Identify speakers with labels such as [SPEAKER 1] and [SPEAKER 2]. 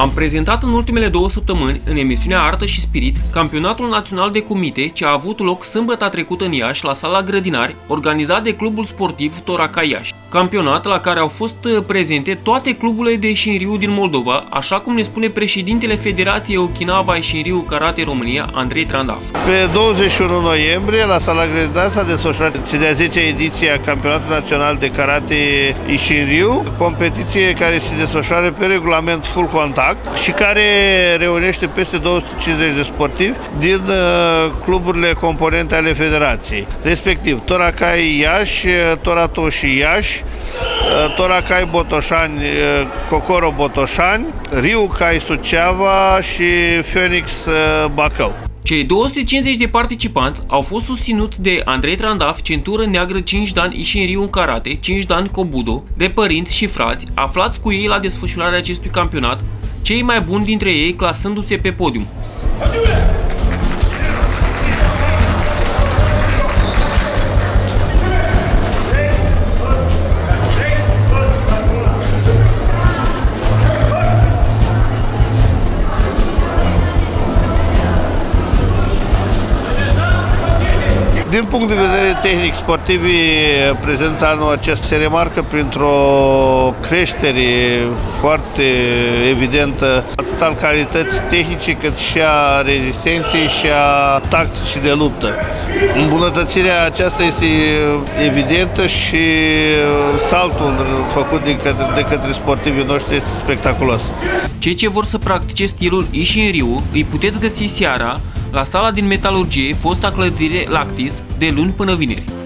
[SPEAKER 1] Am prezentat în ultimele două săptămâni, în emisiunea Artă și Spirit, campionatul național de comite ce a avut loc sâmbătă trecută în Iași, la sala Grădinari, organizat de clubul sportiv Toraca Iași. Campionat la care au fost uh, prezente toate cluburile de șinriu din Moldova, așa cum ne spune președintele Federației Okinawa Șinriu Karate România, Andrei Trandaf.
[SPEAKER 2] Pe 21 noiembrie, la sala Grădinari s-a desfășurat cea de-a 10 ediție a Campionatului Național de Karate Ishinryu, competiție care se desfășoară pe regulament full contact Impact și care reunește peste 250 de sportivi din uh, cluburile componente ale federației, respectiv Torakai Iași, Toratoshi Iași, uh, Torakai Botoșani, uh, Cocoro Botoșani, Riu Cai Suceava și Phoenix Bacău.
[SPEAKER 1] Cei 250 de participanți au fost susținuți de Andrei Trandaf, centură neagră 5 dan Ishinryu în karate, 5 dan Kobudo, de părinți și frați, aflați cu ei la desfășurarea acestui campionat, cei mai buni dintre ei clasându-se pe podium.
[SPEAKER 2] Din punct de vedere tehnic sportiv, prezența anul acesta se remarcă printr-o creștere foarte evidentă atât al calității tehnice cât și a rezistenței și a tacticii de luptă. Îmbunătățirea aceasta este evidentă și saltul făcut de către, de către sportivii noștri este spectaculos.
[SPEAKER 1] Cei ce vor să practice stilul Ishin Ryu îi puteți găsi seara la sala din metalurgie, fosta clădire Lactis, de luni până vineri.